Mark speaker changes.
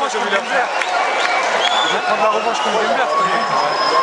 Speaker 1: Revanche contre Denver. Il prendre la revanche contre.